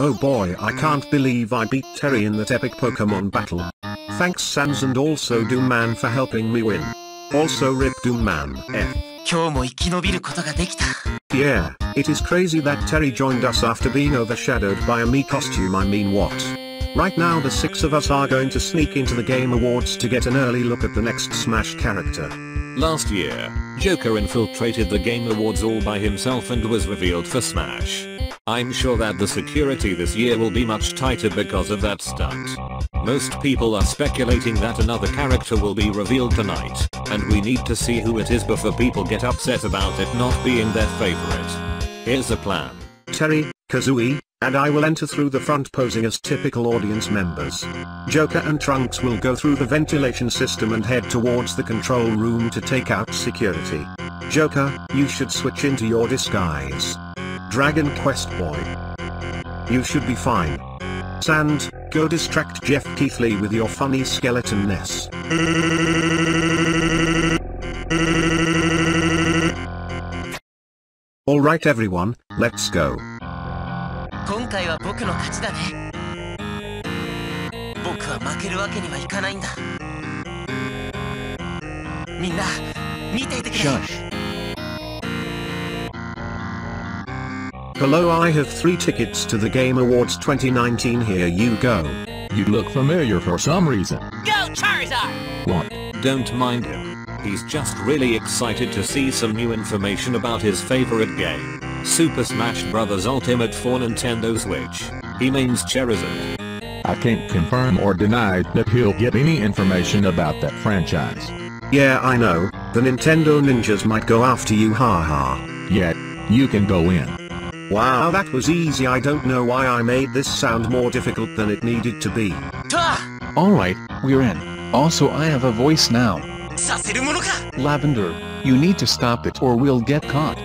Oh boy I can't believe I beat Terry in that epic Pokemon battle. Thanks Sans and also Doom Man for helping me win. Also rip Doom Man, F. Eh. Yeah, it is crazy that Terry joined us after being overshadowed by a me costume I mean what. Right now the six of us are going to sneak into the Game Awards to get an early look at the next Smash character. Last year, Joker infiltrated the Game Awards all by himself and was revealed for Smash. I'm sure that the security this year will be much tighter because of that stunt. Most people are speculating that another character will be revealed tonight, and we need to see who it is before people get upset about it not being their favorite. Here's the plan. Terry, Kazooie, and I will enter through the front posing as typical audience members. Joker and Trunks will go through the ventilation system and head towards the control room to take out security. Joker, you should switch into your disguise. Dragon Quest boy. You should be fine. Sans, go distract Jeff Keighley with your funny skeleton ness. Alright everyone, let's go. Shush. Hello I have three tickets to the Game Awards 2019 here you go. You look familiar for some reason. Go Charizard! What? Don't mind him. He's just really excited to see some new information about his favorite game. Super Smash Bros. Ultimate for Nintendo Switch. He means Charizard. I can't confirm or deny that he'll get any information about that franchise. Yeah I know, the Nintendo ninjas might go after you haha. Yet, you can go in. Wow that was easy I don't know why I made this sound more difficult than it needed to be. Alright, we're in. Also I have a voice now. Lavender, you need to stop it or we'll get caught.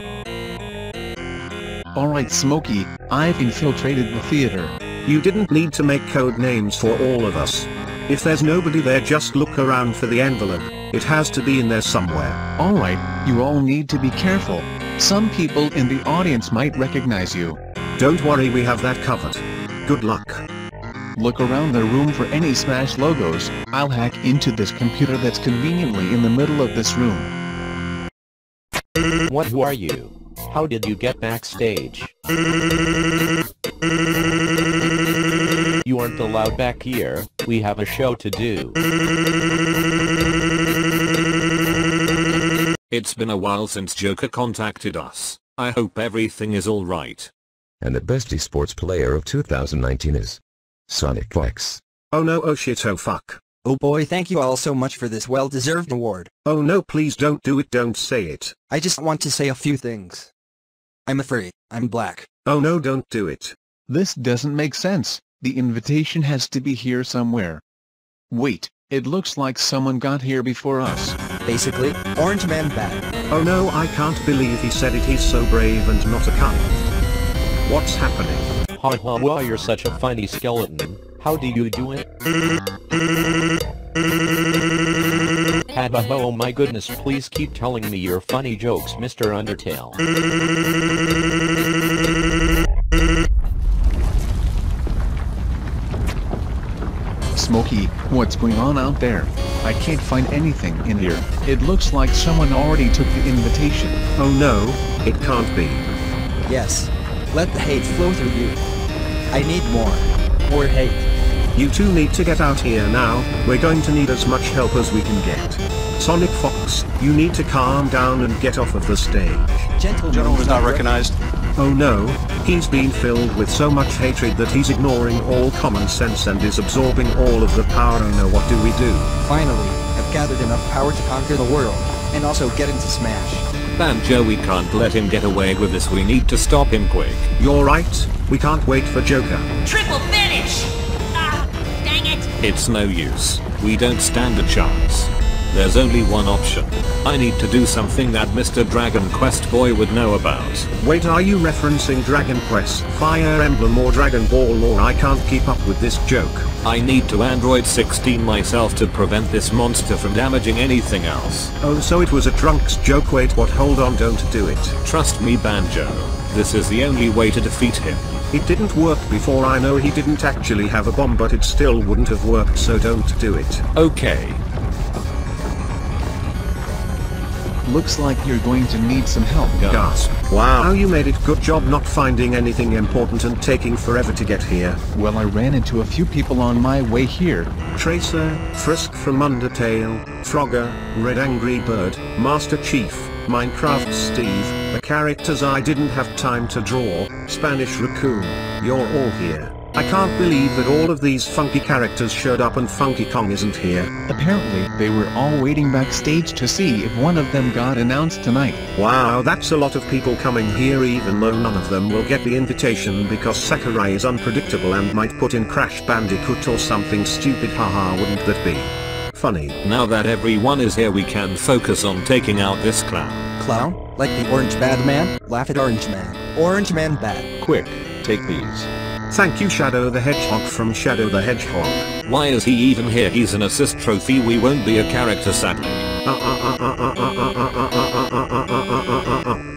Alright Smokey, I've infiltrated the theater. You didn't need to make code names for all of us. If there's nobody there just look around for the envelope, it has to be in there somewhere. Alright, you all need to be careful. Some people in the audience might recognize you. Don't worry we have that covered. Good luck. Look around the room for any Smash logos. I'll hack into this computer that's conveniently in the middle of this room. What who are you? How did you get backstage? You aren't allowed back here, we have a show to do. It's been a while since Joker contacted us. I hope everything is alright. And the best esports player of 2019 is Sonic Fox. Oh no oh shit oh fuck. Oh boy thank you all so much for this well-deserved award. Oh no please don't do it don't say it. I just want to say a few things. I'm a furry, I'm black. Oh no don't do it. This doesn't make sense. The invitation has to be here somewhere. Wait, it looks like someone got here before us. Basically, Orange Man bad. Oh no I can't believe he said it he's so brave and not a cunt. What's happening? Ha ha wow you're such a funny skeleton. How do you do it? Ha ha ha oh my goodness please keep telling me your funny jokes Mr. Undertale. Smokey, what's going on out there? I can't find anything in here. It looks like someone already took the invitation. Oh no, it can't be. Yes. Let the hate flow through you. I need more. More hate. You two need to get out here now, we're going to need as much help as we can get. Sonic Fox, you need to calm down and get off of the stage. Gentleman, Gentleman was not recognized. Oh no, he's been filled with so much hatred that he's ignoring all common sense and is absorbing all of the power. Oh no, what do we do? Finally, I've gathered enough power to conquer the world, and also get into Smash. Banjo we can't let him get away with this we need to stop him quick. You're right, we can't wait for Joker. Triple finish! Ah, dang it! It's no use. We don't stand a chance. There's only one option. I need to do something that Mr. Dragon Quest boy would know about. Wait are you referencing Dragon Quest, Fire Emblem or Dragon Ball or I can't keep up with this joke. I need to Android 16 myself to prevent this monster from damaging anything else. Oh so it was a Trunks joke wait what hold on don't do it. Trust me Banjo. This is the only way to defeat him. It didn't work before I know he didn't actually have a bomb but it still wouldn't have worked so don't do it. Okay. Looks like you're going to need some help, guys. Gasp. Wow. How you made it good job not finding anything important and taking forever to get here. Well, I ran into a few people on my way here. Tracer, Frisk from Undertale, Frogger, Red Angry Bird, Master Chief, Minecraft Steve, the characters I didn't have time to draw, Spanish Raccoon, you're all here. I can't believe that all of these funky characters showed up and Funky Kong isn't here. Apparently, they were all waiting backstage to see if one of them got announced tonight. Wow that's a lot of people coming here even though none of them will get the invitation because Sakurai is unpredictable and might put in Crash Bandicoot or something stupid haha wouldn't that be funny. Now that everyone is here we can focus on taking out this clown. Clown? Like the Orange Bad Man? Laugh at Orange Man. Orange Man bad. Quick, take these. Thank you Shadow the Hedgehog from Shadow the Hedgehog. Why is he even here? He's an assist trophy. We won't be a character sadly.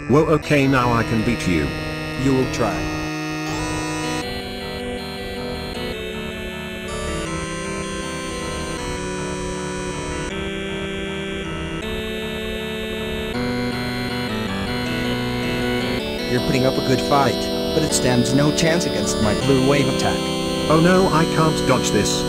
Well okay now I can beat you. You will try. You're putting up a good fight, but it stands no chance against my blue wave attack. Oh no I can't dodge this.